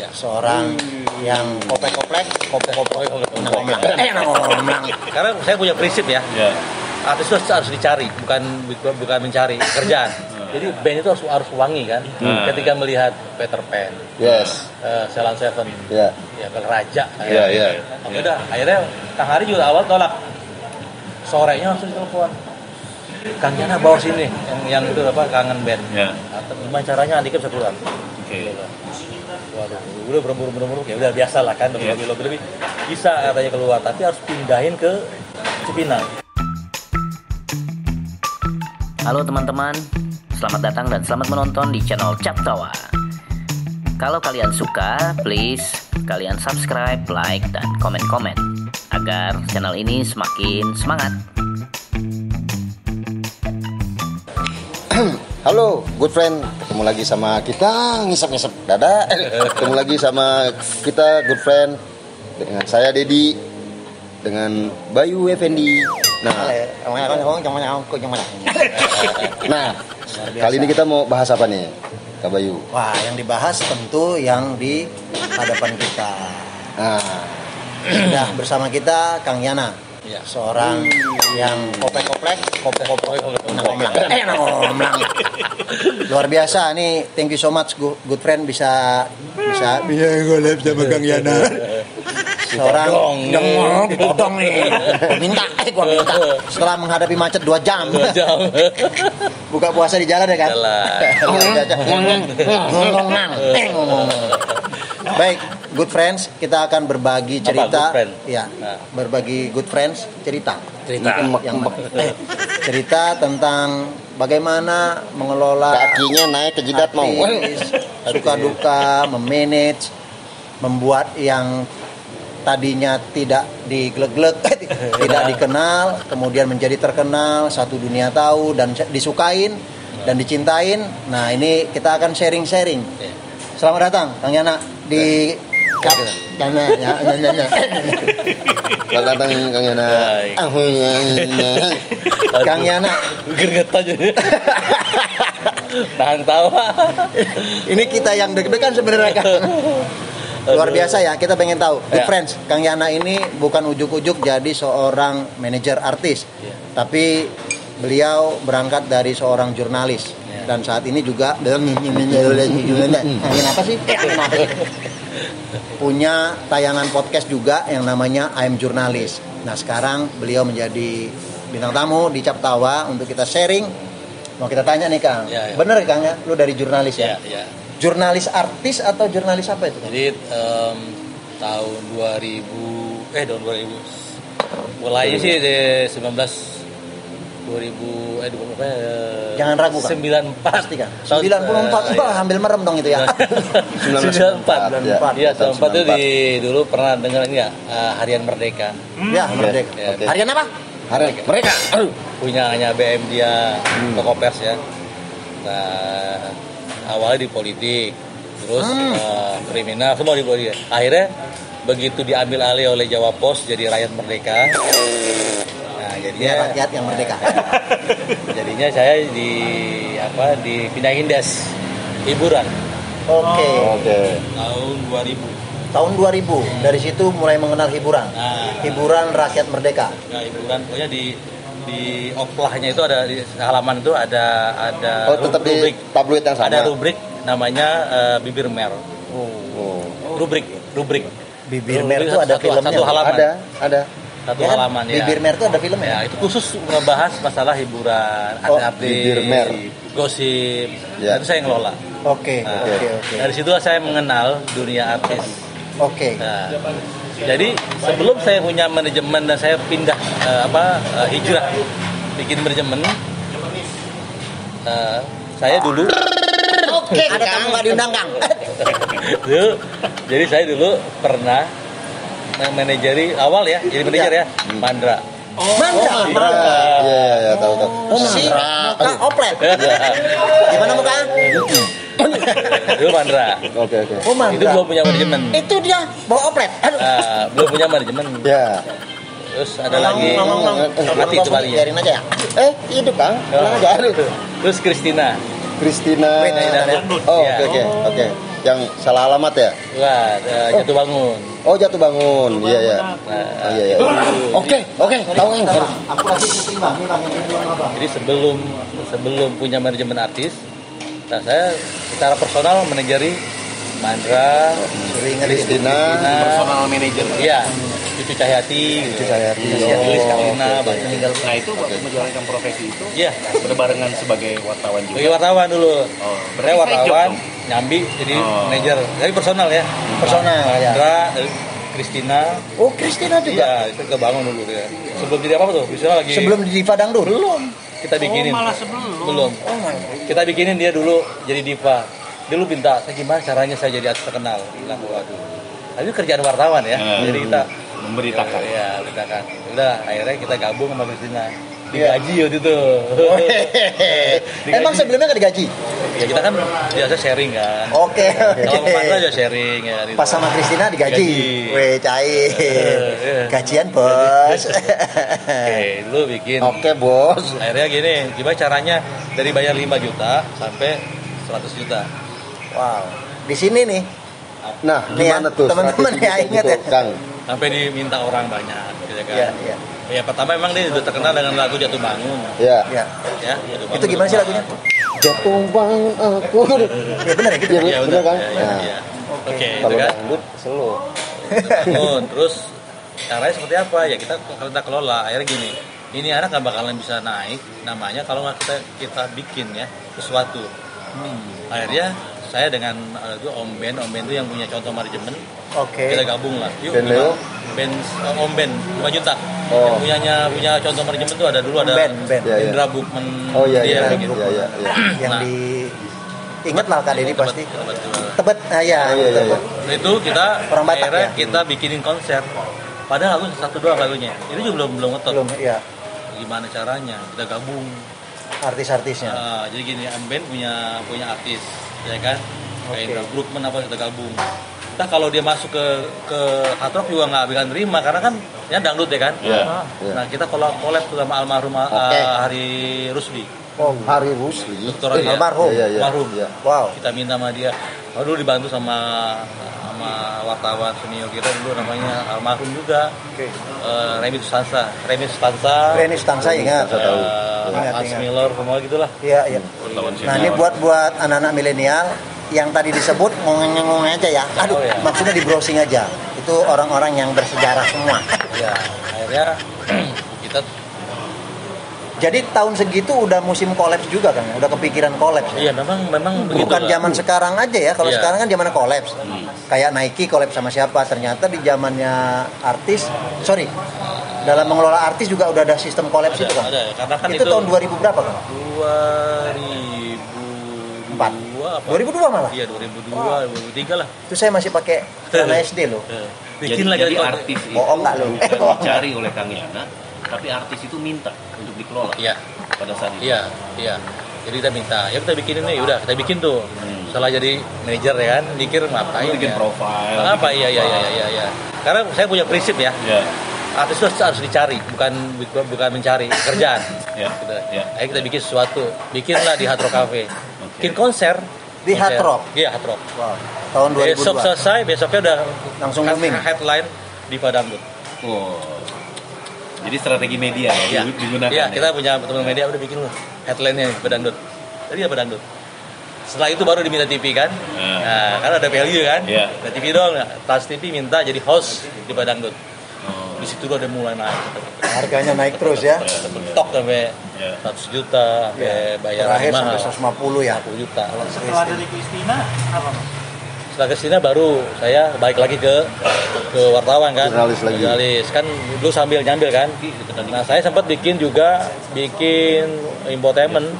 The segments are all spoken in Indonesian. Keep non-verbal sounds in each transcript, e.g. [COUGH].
Iya. seorang yang koplek-koplek, koplek-koplek, eh ngomong Karena saya punya prinsip ya, Ya. artis itu harus dicari, bukan bukan mencari kerjaan. Jadi band itu harus harus wangi kan. Hmm. Ketika melihat Peter Pan, Yes. eh, Ceylon Seven, Ya. ya Bel Raja. Iya, iya. Oke udah, akhirnya Kang Hari juga awal tolak. Sorenya langsung telepon. Kang Yana bawa sini yang yang itu apa kangen band. Ya. Atau gimana caranya Andika bisa keluar? Oke. Waduh, udah berembur berembur ya udah biasa lah kan Iya. lebih lebih lebih bisa katanya keluar tapi harus pindahin ke Cipinang. Halo teman-teman, selamat datang dan selamat menonton di channel Cap Tawa. Kalau kalian suka, please kalian subscribe, like, dan komen-komen agar channel ini semakin semangat. Halo, good friend. Ketemu lagi sama kita ngisap-ngisap dada. [LAUGHS] Ketemu lagi sama kita good friend dengan saya Dedi dengan Bayu Effendi. Nah, [LAUGHS] nah kali ini kita mau bahas apa nih, Kak Bayu? Wah, yang dibahas tentu yang di hadapan kita. Nah, Sudah bersama kita Kang Yana, Iya. seorang yang koplek-koplek, koplek-koplek, ngomong eh ngomong Luar biasa nih, thank you so much good, good friend bisa bisa bisa golep sama Kang Yana. Seorang yang ditodong nih. Minta, eh gua minta. Setelah menghadapi macet 2 jam. Dua jam. Buka puasa di jalan ya kan? Jalan. Ngomong-ngomong. Eh, ngomong. Baik, good friends, kita akan berbagi Apa, cerita. good friend? Ya, Nah. berbagi good friends cerita. Cerita. Yang [LAUGHS] eh, cerita tentang bagaimana mengelola kakinya naik ke jidat mau. artis, suka duka, memanage, membuat yang tadinya tidak digleg-gleg, [LAUGHS] tidak dikenal, kemudian menjadi terkenal, satu dunia tahu dan disukain dan dicintain. Nah, ini kita akan sharing-sharing. Selamat datang Kang Yana di Kap ya, datang Kang Yana. Ya, ya. Kang Yana, Gerget aja. Tahan tawa. ini kita yang deg-degan sebenarnya Kang. Luar biasa ya, kita pengen tahu. Good Ya. friends, Kang Yana ini bukan ujuk-ujuk jadi seorang manajer artis. Ya. Tapi beliau berangkat dari seorang jurnalis. Ya. Dan saat ini juga angin apa sih? Apa sih? Punya tayangan podcast juga yang namanya I'm Jurnalis. Nah, sekarang beliau menjadi bintang tamu di Cap Tawa untuk kita sharing. Mau kita tanya nih, Kang. Ya, ya. Bener Kang ya? Lu dari jurnalis ya? Ya, ya. Jurnalis artis atau jurnalis apa itu? Kang? Jadi em, tahun 2000 eh tahun 2000 mulainya sih di 19 2000 eh 2000 apa ya? Jangan ragu, Kang. 94 Pasti kan? Tahun- 94. eh, Wah, ambil merem dong itu ya. [LAUGHS] 94 ya. Iya, Tahun 94 itu di dulu pernah dengar ini ya eh, Harian Merdeka. ya, merdeka. Ya, Oke. Harian apa? Hari mereka. Aduh. [COUGHS] punya hanya BM dia Hmm. toko pers ya. Nah, awalnya di politik, terus Hmm. eh, kriminal semua di politik. Akhirnya begitu diambil alih oleh Jawa Pos jadi rakyat merdeka. Nah, Ya, rakyat yang merdeka. [LAUGHS] jadinya saya di apa di pindahin des hiburan Oke. Oke. tahun 2000. Tahun 2000 dari situ mulai mengenal hiburan. Nah, Hiburan rakyat merdeka. nah hiburan pokoknya di di oplahnya itu ada di halaman itu ada ada Oh, tetap di rubrik tabloid yang sama. ada rubrik namanya eh, bibir mer Oh. rubrik rubrik Bibir Mer itu ada satu, filmnya. satu halaman Ada, ada. Satu Ya kan? halaman ya Bibir Mer itu ada filmnya. ya itu khusus ngebahas masalah hiburan Oh, update Bibir Mer. gosip Ya. itu saya yang ngelola Oke, Nah, oke, oke. dari situ saya mengenal dunia artis Oke. Nah, jadi sebelum saya punya manajemen dan saya pindah eh, apa eh, hijrah bikin manajemen, eh, saya dulu Oke, ada tamu nggak diundang, Kang? jadi saya dulu pernah manajeri awal ya, jadi manajer ya, Mandra. Mandra. Iya, iya, iya, tahu tahu. Oh, si muka oplet. Gimana muka? dulu Mandra. Oke, oke. Oh, Itu Mandra. belum punya manajemen. Itu dia bawa oplet. Aduh. Nah, belum punya manajemen. Ya. Terus ada lagi Ngomong, ngomong, mati itu kali ya. Biarin aja ya. Eh, hidup Kang. Tenang aja. Terus Christina. Christina. Wait, sebentar ya. Oh, Iya. oke oke oke. Yang salah alamat ya? Wah, eh, jatuh bangun. Oh, jatuh bangun. Iya iya. Nah, Oh, iya iya. Oke oke. Tahu Kang. Aku lagi? Jadi sebelum sebelum punya manajemen artis, nah saya secara personal manajeri Mandra, Christina. personal manager iya, Cucu Cahyati, Cucu Cahyati. Lilis Karina, oke, oke. banyak. nah itu waktu menjalankan profesi itu Iya, berbarengan sebagai wartawan juga sebagai wartawan dulu. oh berarti wartawan, nyambi jadi Oh. manajer. Jadi personal ya. Personal ya. Mandra, dari Christina, Oh, Christina juga. Iya, itu kebangun dulu dia. Sebelum jadi apa tuh? Bisa lagi Sebelum di Diva Dangdut? belum kita bikinin. oh malah sebelum belum. Oh my God. Kita bikinin dia dulu jadi diva. Dia dulu minta, saya gimana caranya saya jadi artis terkenal. Bilang, waduh. Tapi kerjaan wartawan ya. Hmm. Jadi kita memberitakan Iya, beritakan. Udah, akhirnya kita gabung sama Christina. Iya. Digaji waktu itu. Digaji. Emang sebelumnya nggak digaji? Ya kita kan biasa sharing kan. Oke, oke. Kalau aja sharing ya. gitu. Pas sama Christina digaji. Digaji. Weh, cair. iya. Gajian, bos. Oke, dulu bikin. Oke bos. Akhirnya gini, gimana caranya dari bayar 5 juta sampai 100 juta. wow. Di sini nih, Nah, Nih ya, gimana tuh? teman-teman ya, ingat gitu, ya. Kang. Sampai diminta orang banyak gitu kan. Iya, iya. Ya pertama emang dia udah terkenal dengan lagu Jatuh Bangun. Ya. ya. Ya, Jatuh Bangun. Itu gimana sih lagunya? Jatuh bangun aku. Ya benar ya gitu. Iya, Iya bener benar kan? Ya, ya, Nah. ya. Oke, itu Kalau kan. dangdut slow. Bangun. Terus caranya seperti apa? Ya kita kita kelola. Akhirnya gini. Ini anak nggak bakalan bisa naik namanya kalau nggak kita kita bikin ya sesuatu. Akhirnya saya dengan eh, itu Om Ben, Om Ben itu yang punya contoh manajemen, Oke. kita gabung lah. Yuk, Ben Leo? Ben eh, Om Ben, 5 juta. Oh. Yang punyanya punya contoh manajemen itu ada dulu ada Ben, Ben. Ya, ya. Indra Bukman. Oh iya dia iya kayak gitu. iya iya. iya. Yang Nah. di Ingat lah Kak Deddy pasti. Tebet, tebet. Tebet, ah, ya. Oh, iya, iya, Tebet. Nah, itu kita Orang Batak, akhirnya ya? kita bikinin konser. Padahal aku satu doang lagunya. Itu juga belum belum ngetop. Belum, ya. Gimana caranya? Kita gabung. Artis-artisnya. Ah, jadi gini, Amben punya punya artis, ya kan? Kayak Oke. Indra Brookman apa kita gabung. Entah kalau dia masuk ke ke hard rock juga nggak akan terima karena kan ya dangdut ya kan. Iya. Iya. Nah kita kalau collab tuh sama almarhum uh, Oke. Hari Rusdi, Oh, Hari Rusli. Dokter Eh, ya. almarhum. Iya, iya, Almarhum. iya. wow. Kita minta sama dia. Dulu dibantu sama sama wartawan senior kita dulu namanya almarhum juga. Oke. Eh, Remy Sustansa, Remy Sustansa, Reni Stangsa ingat. Saya tahu. Ingat, Hans ingat. Miller, semua gitulah. Iya, iya. Nah, ini buat buat anak-anak milenial yang tadi disebut ngomong-ngomong aja ya. Aduh, Oh, ya. maksudnya di browsing aja. Itu orang-orang yang bersejarah semua. Ya, akhirnya [CLEARS THROAT] kita Jadi tahun segitu udah musim kolaps juga kan? Udah kepikiran kolaps. iya memang memang begitu. Bukan lah. zaman sekarang aja ya. Kalau Iya. sekarang kan zaman kolaps. Kayak Nike kolaps sama siapa? Ternyata di zamannya artis, sorry, dalam mengelola artis juga udah ada sistem kolaps itu kan? ada. Karena kan itu, itu- tahun 2000 berapa kan? 2002 apa? 2002 malah? Iya, 2002, 2003 lah. Itu saya masih pakai [LAUGHS] celana SD loh. Eh, jadi, Bikin lagi jadi artis itu Bohong nggak lu? bukan Eh, [LAUGHS] dicari oleh Kang Yana tapi artis itu minta untuk dikelola Iya, pada saat itu iya, iya. Jadi kita minta, ya kita bikinin nih, udah kita bikin tuh. Hmm. Setelah jadi manajer ya kan, mikir ngapain bikin ya. profile Apa bikin iya iya iya iya iya. Karena saya punya prinsip ya, ya artis itu harus dicari, bukan bukan mencari kerjaan. [LAUGHS] ya Gitu. ya Ayo kita bikin sesuatu, bikinlah di Hard Rock Cafe. Bikin konser Di Hard Konser. Rock? Iya Hard Rock. Wow. Tahun 2002. Besok selesai, besoknya udah Langsung kan booming. headline di Padangdut. oh jadi strategi media Iya, ya digu- digunakan Iya, ya? kita punya teman media udah bikin loh headline-nya di Padangdut. Jadi ya Padangdut. Setelah itu baru diminta TV kan. Nah. Nah, kan ada value kan. Iya. Ada TV dong. Nah, Trans TV minta jadi host di Padangdut. Oh, Di situ udah mulai naik. Harganya naik terus ya. Tok sampai Iya. 100 juta, sampai bayar Terakhir mahal. sampai 150 ya. 50 juta. Setelah dari Kristina apa? Setelah ke sini baru saya balik lagi ke ke wartawan kan. Jurnalis lagi. Jurnalis kan dulu sambil nyambil kan. Nah saya sempat bikin juga bikin infotainment.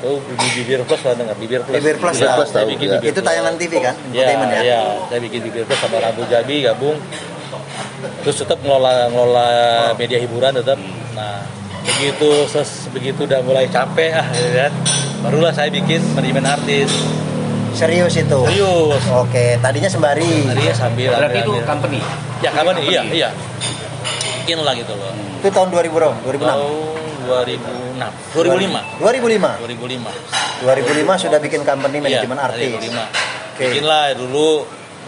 Tuh di bibir plus lah dengar bibir plus. Bibir Plus, Iya, tahu. saya Tahu, bikin ya. bibir Itu plus. tayangan TV kan? Iya, Entertainment ya. iya. Saya bikin bibir plus sama Rabu Jabi gabung. Terus tetap ngelola ngelola media hiburan tetap. Nah begitu ses, begitu udah mulai capek ah gitu kan. Barulah saya bikin manajemen artis. Serius itu. Serius. Oke, tadinya sembari. Tadinya sambil berarti itu ambil- company Ya kapan Company. iya iya. Bikin lah gitu loh. Itu tahun 2000 berapa? 2006. Tahun 2006 2005 2005 2005 2005 sudah bikin company manajemen Iya, artis 2005 Oke. bikin lah dulu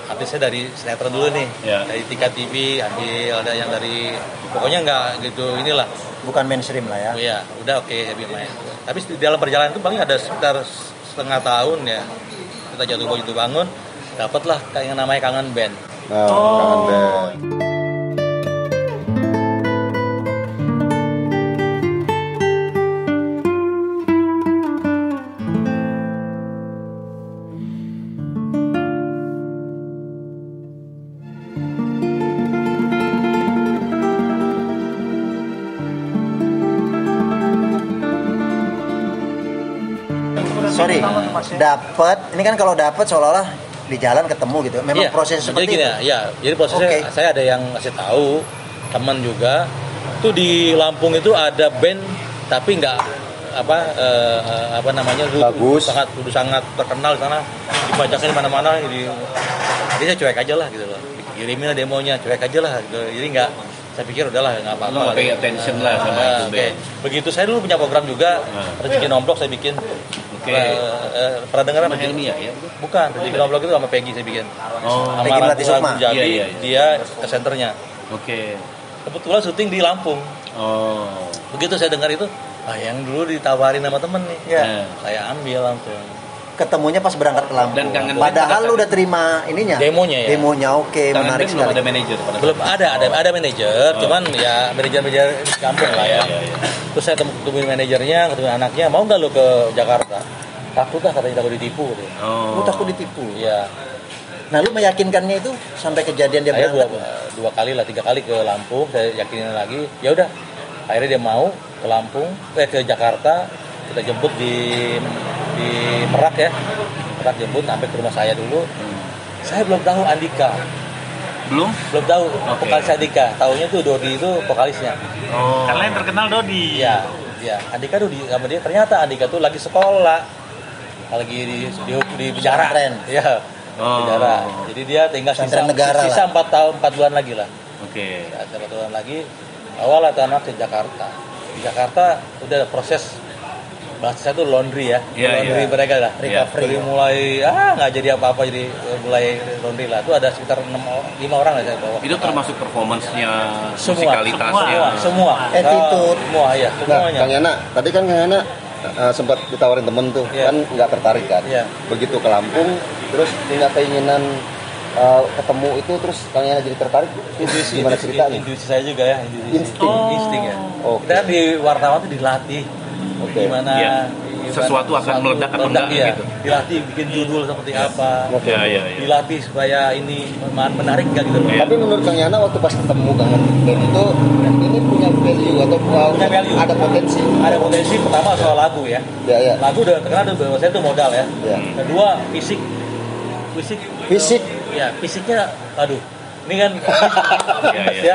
artisnya dari sinetron dulu nih Iya. dari Tika TV ambil ada yang dari pokoknya nggak gitu inilah bukan mainstream lah ya Oh iya, udah oke saya bilang main. Tapi di dalam perjalanan itu paling ada sekitar setengah tahun ya. Kita jatuh jatuh bangun, dapatlah kayak yang namanya kangen band. Nah, kangen band. Sorry dapat ini kan kalau dapat seolah-olah di jalan ketemu gitu memang Iya, proses jadi seperti gini itu ya, iya. Jadi prosesnya Oke. saya ada yang ngasih tahu teman juga. Tuh di Lampung itu ada band tapi nggak apa eh, apa namanya dulu Bagus. sangat udah sangat terkenal di sana dibacakan di mana-mana jadi jadi saya cuek aja lah gitu loh kirimin demonya cuek aja lah gitu. jadi nggak saya pikir udahlah nggak apa-apa nggak pay attention lah sama Nah, itu oke. band. Begitu saya dulu punya program juga, Nah. rezeki nomblok saya bikin. Oke. Eh, eh, pernah dengar apa? Helmi ya? ya? Bukan, rezeki nomblok itu sama Peggy saya bikin. Oh, Sama Peggy Melati Sukma. Jadi Iya, iya, iya. dia ke senternya. Oke. Kebetulan syuting di Lampung. Oh. Begitu saya dengar itu, ah yang dulu ditawarin sama temen nih. ya Nah. Saya ambil langsung. Ketemunya pas berangkat ke Lampung Dan kangen band padahal pada lu udah terima ininya Demonya ya? demonya oke Kangen menarik belum sekali ada manajer pada Belum ada, ada ada manajer, Oh. cuman ya manajer-manajer di kampung lah ya. Iya, iya. Terus saya temu ketemuin manajernya, ketemu anaknya, mau nggak lu ke Jakarta? Takut lah katanya takut ditipu. katanya. Oh. lu takut ditipu Iya. nah lu meyakinkannya itu sampai kejadian dia saya dua, berangkat dua kali lah tiga kali ke Lampung saya yakinin lagi ya udah akhirnya dia mau ke Lampung eh ke Jakarta kita jemput di di Merak ya. Merak jemput sampai ke rumah saya dulu. Hmm. saya belum tahu Andika. Belum? belum tahu Oke. vokalis Andika. Tahunya tuh Dodi itu vokalisnya. Oh. Karena yang terkenal Dodi. iya iya. Andika tuh di sama dia. Ternyata Andika tuh lagi sekolah. Lagi di di, di penjara. Iya. Oh. penjara. Jadi dia tinggal sisa negara sisa empat tahun empat bulan lagi lah. Oke. ya, satu tahun lagi. Awal atau anak ke Jakarta. Di Jakarta udah ada proses bahasa tuh laundry ya Iya, laundry iya. mereka lah Iya. dari mulai ah nggak jadi apa-apa jadi eh, mulai laundry lah itu ada sekitar enam lima orang lah saya bawa Itu termasuk performance-nya, semua musikalitasnya. semua semua Attitude. semua ya Nah, semuanya Kang Yana, tadi kan Kang Yana eh, sempat ditawarin temen tuh, Iya. kan nggak tertarik kan? Iya. Begitu ke Lampung, terus punya keinginan eh, ketemu itu, terus Kang Yana jadi tertarik. intuisi Gimana ceritanya? intuisi saya juga ya intuisi Insting. insting ya Oke. kita kan di wartawan tuh dilatih Oke. gimana Iya. gimana Sesuatu akan sesuatu meledak atau meledak, enggak iya. gitu. dilatih bikin judul seperti apa Oke. Ya, ya, ya. dilatih supaya ini menarik gak gitu Iya. Tapi menurut Kang Yana waktu pas ketemu Kang Ben itu, ini punya value atau Punya value. ada potensi. ada potensi pertama soal lagu ya Ya, ya. lagu udah terkenal bahwa saya tuh modal ya Ya. kedua fisik fisik Fisik. ya fisiknya aduh ini kan Iya, minus iya. ya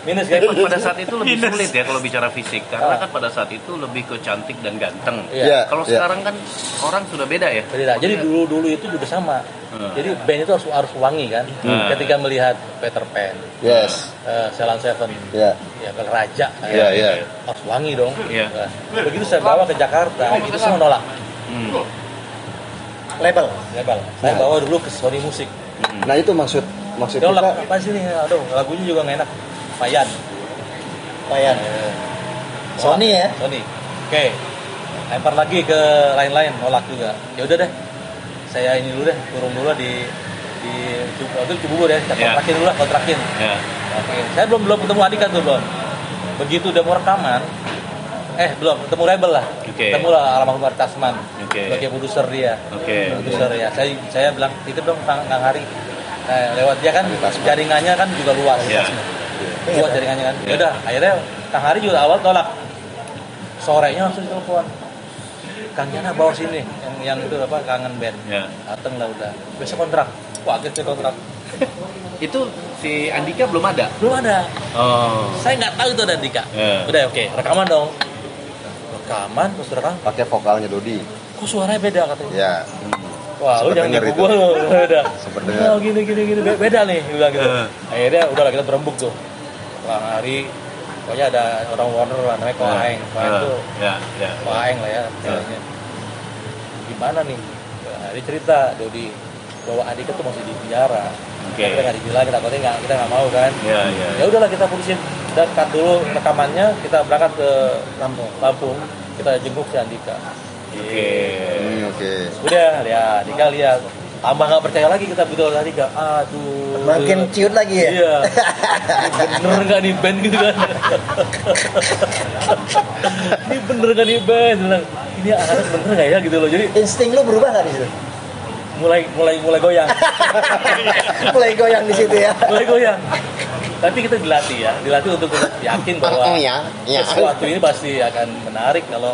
minus kan Pada saat itu lebih Minus. sulit ya kalau bicara fisik karena kan pada saat itu lebih ke cantik dan ganteng. Iya. Ya, Kalau ya. sekarang kan orang sudah beda ya. Beda. Jadi dulu dulu itu juga sama. Hmm. Jadi band itu harus harus wangi kan. Hmm. Ketika melihat Peter Pan, Yes. eh, Ceylon Seven, Ya. ya Bel Raja, Iya, iya. harus wangi dong. Iya. Nah, begitu saya bawa ke Jakarta, itu semua nolak. Hmm. label Label. Saya Nah. bawa dulu ke Sony Music. Nah itu maksud maksud Dia nolak kita. apa sih nih? Aduh, lagunya juga nggak enak. Payan. Payan Eh, Sony ya Sony. Oke. Lempar lagi ke lain-lain, nolak juga. Ya udah deh. Saya ini dulu deh, turun dulu di di waktu itu Cibubur ya, kita Iya. kontrakin dulu lah, kontrakin. Ya. Oke. Saya belum belum ketemu Andika tuh belum. Begitu udah mau rekaman, eh belum ketemu label lah. Oke. Ketemu lah almarhum Tasman Oke. sebagai produser dia. Oke. Produser ya. Saya saya bilang titip dong Kang, Kang Hari. Nah, lewat dia kan jaringannya kan juga luas. Iya. Luas jaringannya kan. Iya. Ya udah, akhirnya Kang Hari juga awal tolak. Sorenya langsung ditelepon. Kang Yana bawa sini yang yang itu apa kangen band. Ya. Dateng lah udah. Besok kontrak. Wah, akhirnya kontrak. [LAUGHS] Itu si Andika belum ada. Belum ada. Oh. Saya nggak tahu itu ada Dika. Iya. Udah oke, rekaman dong. Rekaman, terus rekam. Pakai vokalnya Dodi. Kok suaranya beda katanya? Ya. Wah, lu jangan nipu gua lu. [LAUGHS] Udah. Sempet Oh, gini gini gini Be- beda nih, bilang gitu. Akhirnya udah lah kita berembuk tuh. Bang Hari pokoknya ada orang Warner lah namanya Ko Ya. Aeng Ko Aeng Ya, tuh ya, ya. Ko Aeng lah ya istilahnya. gimana nih dia cerita Dodi bahwa adiknya tuh masih di penjara Oke. kita nggak dibilang kita takutnya nggak kita nggak mau kan Ya, ya. ya udahlah kita putusin dan cut dulu rekamannya kita berangkat ke Lampung. Lampung kita jenguk si Andika Oke. Hmm, oke. Udah ya Andika lihat. Tambah nggak percaya lagi kita betul Andika aduh. Makin ciut lagi ya. iya. Bener nggak nih band gitu kan? Ini bener nggak nih band Bilang, ini anak bener nggak ya? Gitu loh. Jadi Insting lu berubah nggak di situ? mulai mulai mulai goyang. [LAUGHS] Mulai goyang di situ ya. mulai goyang. Tapi kita dilatih ya. Dilatih untuk yakin bahwa ya, ya. sesuatu ini pasti akan menarik kalau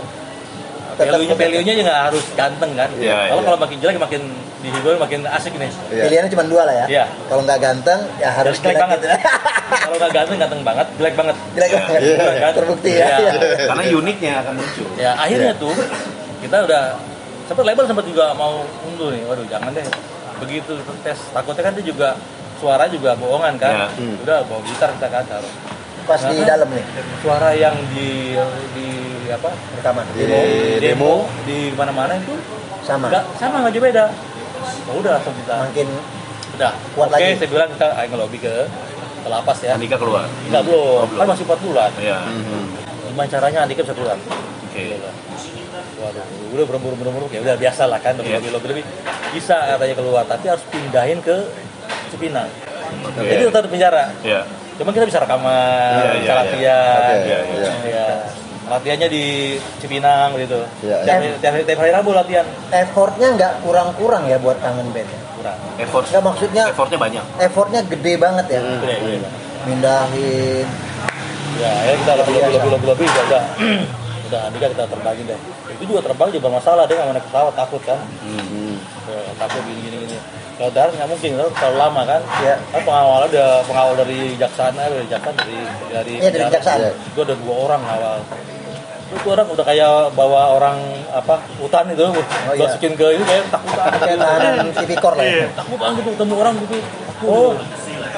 value-nya value-nya juga harus ganteng kan Iya, kalau iya. kalau makin jelek makin dihibur makin asik nih Iya. Pilihannya cuma dua lah ya. Iya. Kalau nggak ganteng ya harus jelek banget gitu. [LAUGHS] kalau nggak ganteng ganteng banget jelek banget Jelek banget. Jelek kan? Terbukti ya. Iya. Karena uniknya akan muncul. ya akhirnya tuh kita udah sempat label sempat juga mau undur nih waduh jangan deh begitu tes takutnya kan dia juga suara juga bohongan kan Ya. Hmm. udah bawa gitar kita kan taruh Pas di dalam nih suara yang di di apa rekaman. Di demo, demo. di mana-mana itu Sama. nggak sama nggak jauh beda oh, udah langsung kita Makin udah kuat oke lagi. saya bilang kita ayo ngelobi ke ke lapas ya Andika keluar. Enggak belum, Oh, belum. kan masih 4 bulan Ya. Mhm. gimana caranya Andika bisa keluar Oke. Waduh, udah berembur berembur ya udah biasa lah kan Iya. lebih lebih lebih bisa katanya keluar tapi harus pindahin ke Cipinang jadi tetap di penjara Ya. Cuma kita bisa rekaman Iya, bisa iya, latihan Oke, iya, iya. Iya. latihannya di Cipinang gitu Iya, tiap, tiap, tiap hari Rabu latihan effortnya nggak kurang-kurang ya buat kangen band. ya? kurang Effort. Nggak maksudnya Effortnya banyak. effortnya gede banget ya. Gede, gede. Mindahin. ya akhirnya kita lebih lebih lebih lebih lebih udah udah [CLEARS THROAT] udah Andika kita terbangin deh itu juga terbang juga bermasalah dia nggak mau naik pesawat takut kan Mhm. Ya, takut gini gini gini kalau darat nggak mungkin kan terlalu lama kan Ya. kan pengawal udah pengawal dari jaksaan dari jaksaan dari dari Iya, dari. Iya. itu ada dua orang awal itu tuh orang udah kayak bawa orang apa hutan itu iya. masukin ke ini kayak takutan Kayak tahanan tipikor lah ya. takutan gitu ketemu orang gitu oh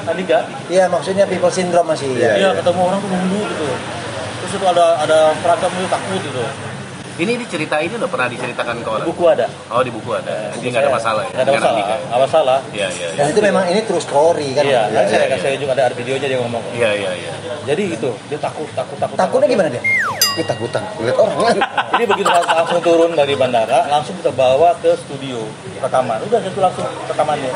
Andika Iya maksudnya people syndrome masih. Iya, iya ketemu orang tuh nunggu gitu terus itu ada ada seragam itu takut gitu Ini dicerita ini udah pernah diceritakan ke di orang. buku ada Oh di buku ada. Jadi nggak ada masalah ya. nggak ada masalah nggak masalah Iya iya. Dan iya. itu memang ini true story kan. iya Iya, kan saya iya, saya juga ada, videonya dia ngomong Iya iya iya. jadi itu dia takut takut takut Takutnya takut. gimana dia? Ih, takutan lihat orang [LAUGHS] Jadi begitu lang- langsung turun dari bandara, langsung kita bawa ke studio rekaman. Udah itu langsung rekamannya.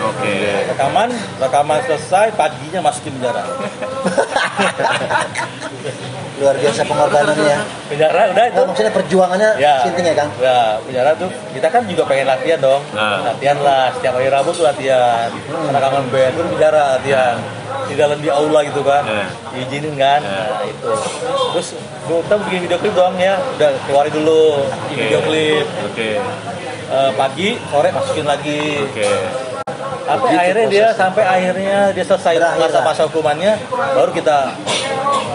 Oke. Rekaman, rekaman selesai, paginya masukin penjara. [LAUGHS] [LAUGHS] Luar biasa pengorbanannya. Penjara udah itu. Nah, maksudnya perjuangannya Ya. sinting ya Kang? Ya, penjara tuh kita kan juga pengen latihan dong. Nah. Latihan lah, setiap hari Rabu tuh latihan. Rekaman band, terus penjara latihan. Di dalam di aula gitu kan. Ya. Diizinin kan. Ya. Nah, itu. Terus "Bu, kita bikin video klip dong ya. Udah keluarin dulu Oke. video klip. Oke. Eh, pagi, sore masukin lagi. Oke. Sampai Begitu akhirnya dia sampai akhirnya dia selesai Berakhir lah. masa-masa hukumannya, baru kita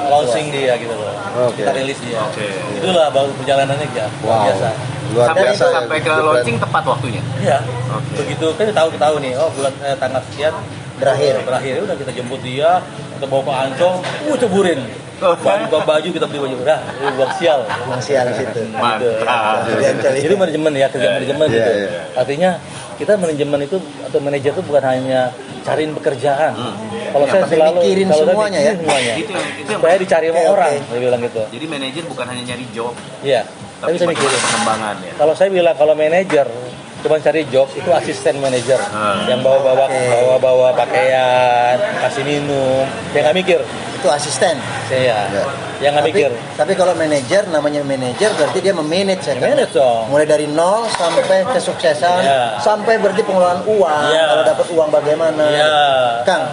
launching dia gitu loh. Oke. Kita rilis dia. Oke. Itulah baru perjalanannya ya, luar wow biasa. luar Sampai biasa ya, sampai ke launching tepat waktunya. Iya. Oke. Begitu kan tahu tahu nih, oh bulan eh, tanggal sekian Berakhir. berakhir udah kita jemput dia, kita bawa ke Ancol, uh ceburin. Oh. Baju, baju kita beli baju udah, uh, buang sial. Masih di situ. Mantap. Jadi manajemen ya kerja Iya, manajemen iya, gitu. iya. Artinya kita manajemen itu atau manajer itu bukan hanya cariin pekerjaan. Kalau Yang saya selalu mikirin kalau saya semuanya mikirin ya. semuanya. Itu yang itu yang Supaya dicari sama Oke, orang, oke. saya bilang gitu. Jadi manajer bukan hanya nyari job, Iya. tapi Tapi saya mikirin. pengembangan ya. Kalau saya bilang kalau manajer cuma cari jobs itu asisten manajer Ah. yang bawa-bawa bawa-bawa pakaian, kasih minum, yang nggak mikir. Itu asisten. Saya Ya. yang nggak Tapi, mikir. tapi kalau manajer namanya manajer berarti dia memanage ya kan? Manage dong. Mulai dari nol sampai kesuksesan, Iya. sampai berarti pengelolaan uang. Iya. Kalau dapat uang bagaimana? Iya. Kang,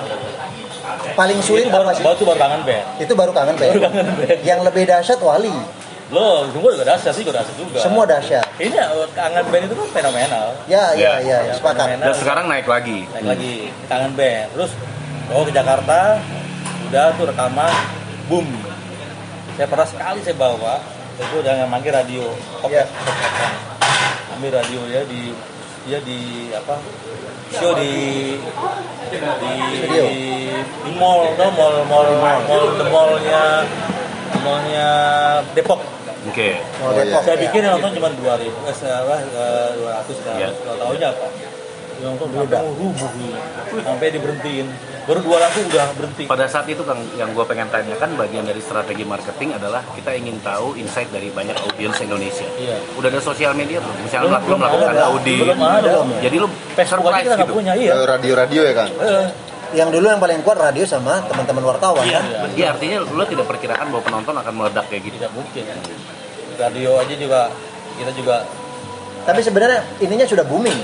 paling sulit Itu baru, apa sih? baru, itu baru kangen band. Itu baru kangen Pak. Baru kangen band. Yang lebih dahsyat wali. Loh, semua juga dahsyat sih, juga dahsyat juga. Semua dahsyat. Ini kangen band itu kan fenomenal. Ya, ya, Ya. ya, sepakat. fenomenal. Dan sekarang naik lagi. naik lagi kangen band terus bawa ke Jakarta udah tuh rekaman boom saya pernah sekali saya bawa itu udah manggil radio. Kopet, Kopet. ambil radio ya di dia di apa show di di di, di mall, no, mall, mall, mall, the mallnya, mallnya Depok. Oke. Mau Oh, Depok. Saya ya. pikir yang nonton cuma dua ribu, eh, apa, dua ratus kan. Iya. Kalau tahunya apa? Yang nonton udah rubuh sampai diberhentiin. Baru 200 udah berhenti. Pada saat itu Kang, yang gue pengen tanyakan bagian dari strategi marketing adalah kita ingin tahu insight dari banyak audiens Indonesia. Iya. Udah ada sosial media belum? Misalnya Belum- belum, melakukan ada. audit. Belum ada. Jadi lu surprise gitu. punya, iya. Radio-radio ya kang Eh, Yang dulu yang paling kuat radio sama teman-teman wartawan Iya, kan. Iya, artinya lu tidak perkirakan bahwa penonton akan meledak kayak gitu. tidak mungkin. Radio aja juga kita juga Tapi sebenarnya ininya sudah booming.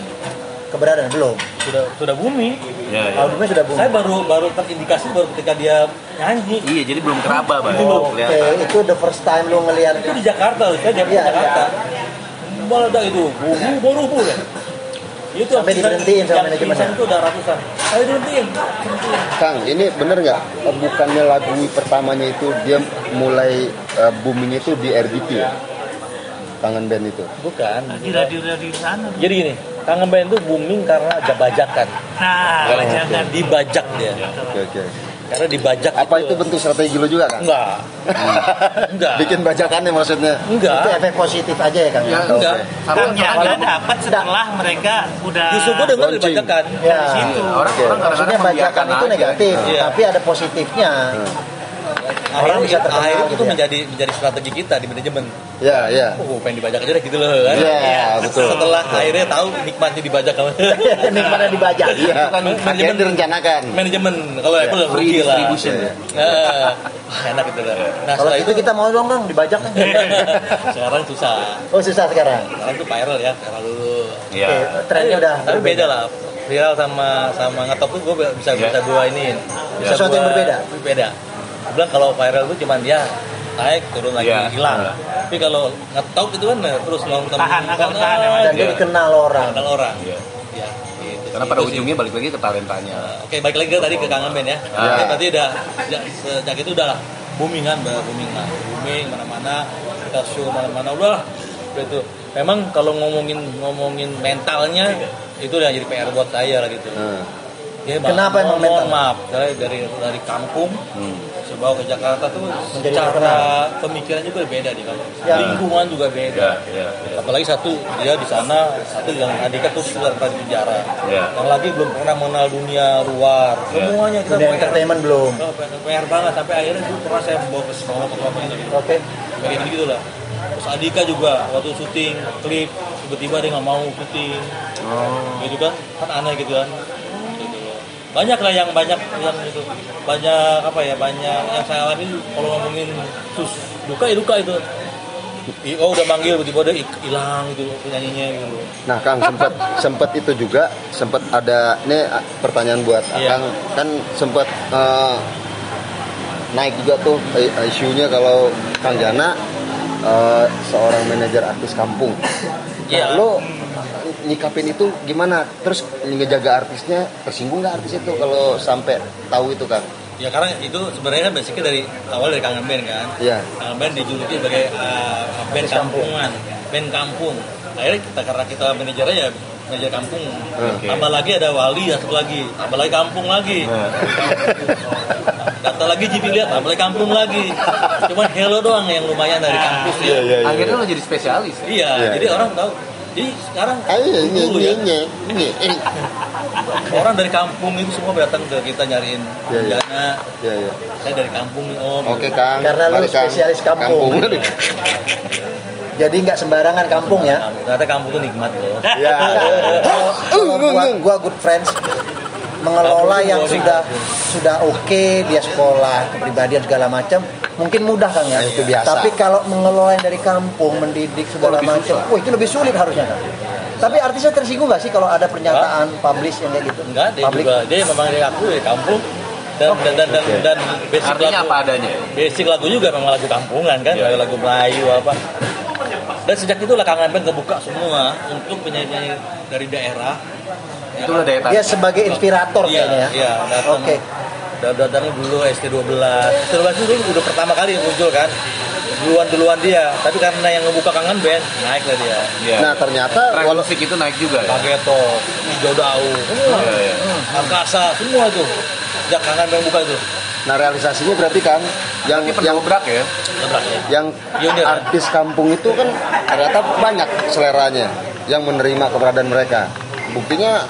Keberadaan belum. sudah sudah bumi. Ya, ya. Albumnya sudah booming. Saya baru baru terindikasi baru ketika dia nyanyi. Iya, jadi belum keraba, Bang. Oke, Kelihatan. itu the first time lu ngelihat Itu di Jakarta, saya di Iya, Jakarta. Meledak itu, bubu baru bu ya. Itu Sampai diberhentiin sama pingsan itu udah ratusan. Saya diberhentiin. Kang, ini bener nggak? Eh, Bukannya lagu pertamanya itu dia mulai eh, booming itu di RBT ya? Kangen band itu. Bukan. Di radio-radio di sana. Jadi gini, Kangen Band itu booming karena ada bajakan. Nah, Oh, jangan. Dibajak dia. Oke oke. Karena dibajak Apa itu bentuk strategi lo juga kang? Enggak. Enggak. Bikin bajakannya maksudnya? Enggak. itu efek positif aja ya kan. Ya, Enggak. Sama Kan yang sama- Anda dapat setelah mereka udah Justru gue dengar dibajakan. Ya. situ. Orang Oke. orang Maksudnya bajakan itu negatif, Iya. tapi ada positifnya. Orang bisa terkenal akhirnya gitu itu ya. menjadi menjadi strategi kita di manajemen. Ya ya. Oh, pengen dibajak aja deh gitu loh kan. Iya betul. Setelah akhirnya tahu nikmatnya dibajak sama [LAUGHS] Nikmatnya dibajak. Iya. Akhirnya direncanakan. manajemen kalau Apple udah Free rugi lah. distribution. Iya. Eh, wah, enak gitu lah. Nah, Kalau setelah itu kita mau dong Kang dibajak kan. [LAUGHS] sekarang susah. Oh susah sekarang. Sekarang tuh viral ya, viral dulu. Iya. Oke, trennya udah Tapi beda lah. Viral sama sama ngetop tuh gue bisa Iya. bisa dua ini. Bisa Sesuatu yang berbeda. Berbeda. Bilang kalau viral itu cuman dia naik turun lagi Iya. hilang. Iya. Tapi kalau ngetop itu kan eh, terus term Tahan, akan kan, tahan, ah, emang. Dan dia Iya. dikenal orang. kenal orang. Iya. Ya, gitu. Karena pada Itu sih. ujungnya balik lagi ke talentanya. Oke, balik lagi ke tadi ke Kangen Band ya. Ah. Oke, berarti udah sejak, sejak itu udah lah booming kan, udah booming lah. Booming mana-mana, kita show mana-mana udah lah. Udah itu. Memang kalau ngomongin ngomongin mentalnya itu udah jadi PR buat saya lah gitu. Dia Kenapa emang mental? Maaf, dari dari dari kampung Hmm. Sebawa ke Jakarta tuh Menjadi secara terkenal. pemikiran juga beda di kampung. Ya. Lingkungan juga beda. Ya, ya, ya. Apalagi satu dia di sana, satu yang Andika tuh sudah pernah di penjara. Ya. Yang lagi belum pernah mengenal dunia luar. Semuanya kita Dunia PR. entertainment belum. Oh, PR banget sampai akhirnya dulu pernah saya bawa ke sekolah ke kelompok gitu. Oke. Kayak gitu, gitu lah. Terus Andika juga waktu syuting klip tiba-tiba dia nggak mau syuting. Oh. Gitu kan? Kan aneh gitu kan. Banyak lah yang banyak yang itu banyak apa ya banyak yang saya alami kalau ngomongin sus duka ya duka itu I- oh udah manggil tiba-tiba ik- hilang gitu penyanyinya gitu Nah, Kang sempat sempat itu juga sempat ada ini pertanyaan buat Iya. Kang kan sempat eh, naik juga tuh isunya kalau Kang Jana eh, seorang manajer artis kampung. Iya. Nah, lo nyikapin itu gimana? Terus ngejaga artisnya tersinggung nggak artis itu kalau sampai tahu itu Kang? ya karena itu sebenarnya kan basicnya dari awal dari kangen band kan Iya. kangen band dijuluki sebagai uh, band kampungan band kampung akhirnya kita karena kita manajernya ya manajer kampung Oke. tambah lagi ada wali satu lagi tambah lagi kampung lagi data lagi JP lihat tambah lagi kampung lagi cuman hello doang yang lumayan dari kampus ya Akhirnya lo jadi spesialis. ya? iya Iya, jadi iya. orang tahu jadi sekarang Ayo ini dulu ya ini ini ini. orang dari kampung itu semua datang ke kita nyariin Iya, iya. dana Ya ya. saya dari kampung nih om Oke Kang. Karena lu Mari, Kang. spesialis kampung. Jadi nggak sembarangan kampung ya. ternyata kampung tuh nikmat loh ya. Kalau gua, gua good friends mengelola yang sudah sudah oke dia sekolah kepribadian segala macam mungkin mudah kan ya itu biasa. tapi kalau mengelola yang dari kampung mendidik segala macam wah itu lebih sulit harusnya kan tapi artisnya tersinggung nggak sih kalau ada pernyataan publish yang kayak gitu enggak dia Public. juga dia memang dari aku dari kampung dan dan dan dan, Oke. dan basic Artinya lagu apa adanya. basic lagu juga memang lagu kampungan kan Iya. lagu lagu Melayu apa dan sejak itu lah kangen band kebuka semua untuk penyanyi dari daerah Itulah daya tarik. dia sebagai inspirator iya kayaknya ya iya datang Oke. da- datang dulu ST12 ST12 itu dulu udah pertama kali muncul kan duluan duluan dia tapi karena yang ngebuka kangen band naik lah dia Iya. Nah ternyata walau musik itu naik juga ya. Pageto, Hijau Dau, semua, Iya, iya. Angkasa, semua tuh. Sejak kangen yang buka itu. nah realisasinya berarti kan yang Ini yang pendobrak ya. Ya. yang Pionir, ya? artis kampung itu kan ternyata banyak seleranya yang menerima keberadaan mereka. Buktinya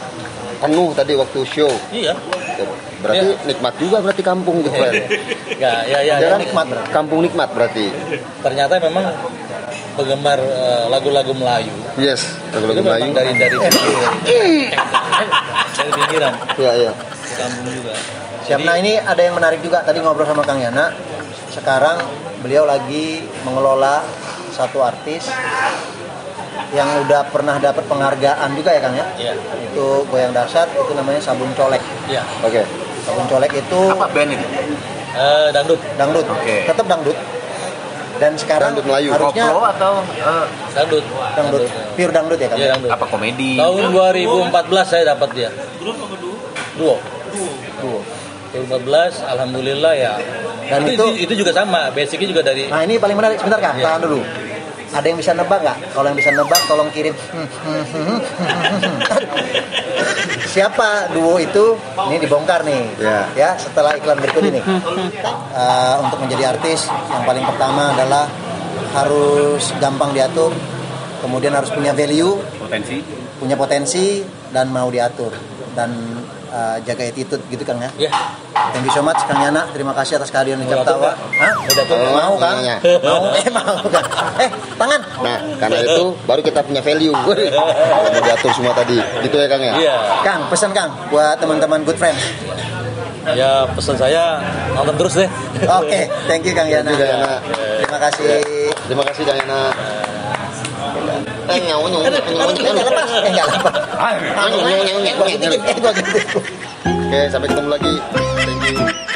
penuh tadi waktu show. Iya. Berarti nikmat juga berarti kampung gitu kan. Ya, ya, ya, Ya ya. nikmat berarti. Kampung nikmat berarti. Ternyata memang penggemar eh, lagu-lagu Melayu. Yes, lagu-lagu Melayu. dari dari pinggiran. dari pinggiran Iya, iya. kampung juga. Siap. Nah ini ada yang menarik juga tadi ngobrol sama Kang Yana. Sekarang beliau lagi mengelola satu artis yang udah pernah dapat penghargaan juga ya Kang ya. Iya. Itu goyang dasar itu namanya sabun colek. Iya. Oke. Sabun colek itu Apa band itu? Eh, dangdut, dangdut. Oke. Tetap dangdut. Dan sekarang Dangdut Melayu. harusnya Koplo atau eh, dangdut, dangdut, pure dangdut ya Kang. Iya, dangdut. apa komedi? Tahun 2014 saya dapat dia. Grup apa dulu? Duo. Duo. 2014 alhamdulillah ya. Dan itu, itu- itu juga sama, basicnya juga dari Nah ini paling menarik sebentar Kang, Iya. tahan dulu. Ada yang bisa nebak nggak? Kalau yang bisa nebak tolong kirim. Siapa duo itu? Ini dibongkar nih. Ya. Ya setelah iklan berikut ini. Eh, untuk menjadi artis yang paling pertama adalah harus gampang diatur, kemudian harus punya value, Potensi. punya potensi dan mau diatur dan eh, jaga attitude gitu Kang ya. ya Thank you so much Kang Yana. Terima kasih atas kehadiran di Mau Cap atur Tawa. Hah? Nggak? Mau Kang? Nanya. Mau? Eh mau Kang. Eh tangan. Nah, karena itu baru kita punya value. Mau diatur semua tadi. Gitu ya, Kang ya? iya Kang, pesan Kang buat teman-teman good friends. ya pesan saya nonton terus deh Oke, thank you Kang Yana. Thank you, Kang Yana. Terima kasih. Terima kasih, Kang Yana. Eh, nyau, nyau, nyau, Eh, nggak lepas. Eh, nggak lepas. nyau, nyau, Gua nyau. gituin, eh, gua gituin. Oke, sampai ketemu lagi. Thank you.